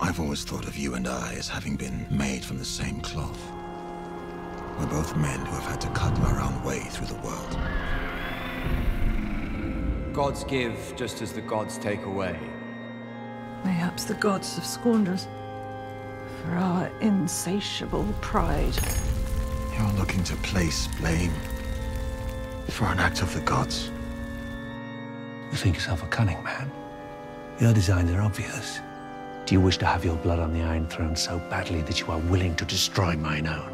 I've always thought of you and I as having been made from the same cloth. We're both men who have had to cut our own way through the world. Gods give just as the gods take away. Mayhaps the gods have scorned us for our insatiable pride. You're looking to place blame for an act of the gods. You think yourself a cunning man. Your designs are obvious. Do you wish to have your blood on the Iron Throne so badly that you are willing to destroy mine own?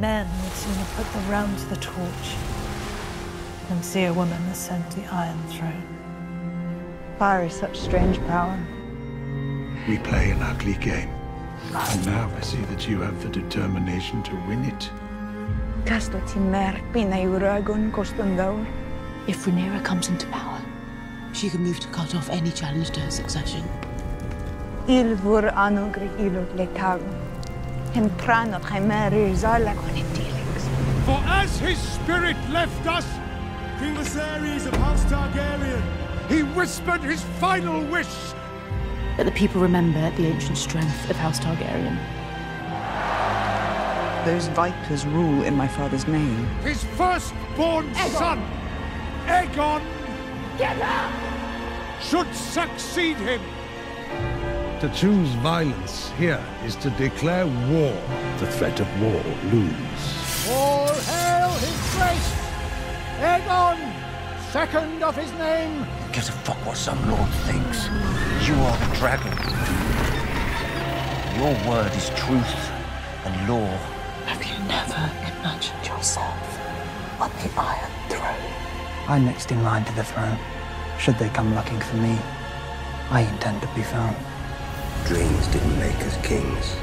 Men would sooner put the realm to the torch than see a woman ascend the Iron Throne. Fire is such strange power. We play an ugly game. And now I see that you have the determination to win it. If Rhaenyra comes into power, she can move to cut off any challenge to her succession. Ilfur anogr ilog le tag. Hen pranot chimerir zala For as his spirit left us, King Viserys of House Targaryen, he whispered his final wish. But the people remember the ancient strength of House Targaryen. Those vipers rule in my father's name. His firstborn son, Aegon, should succeed him. To choose violence here is to declare war. The threat of war looms. All hail his grace, Aegon, second of his name. Gives a fuck what some lord thinks. You are the dragon. Your word is truth and law. Have you never imagined yourself on the Iron Throne? I'm next in line to the throne. Should they come looking for me, I intend to be found. Dreams didn't make us kings.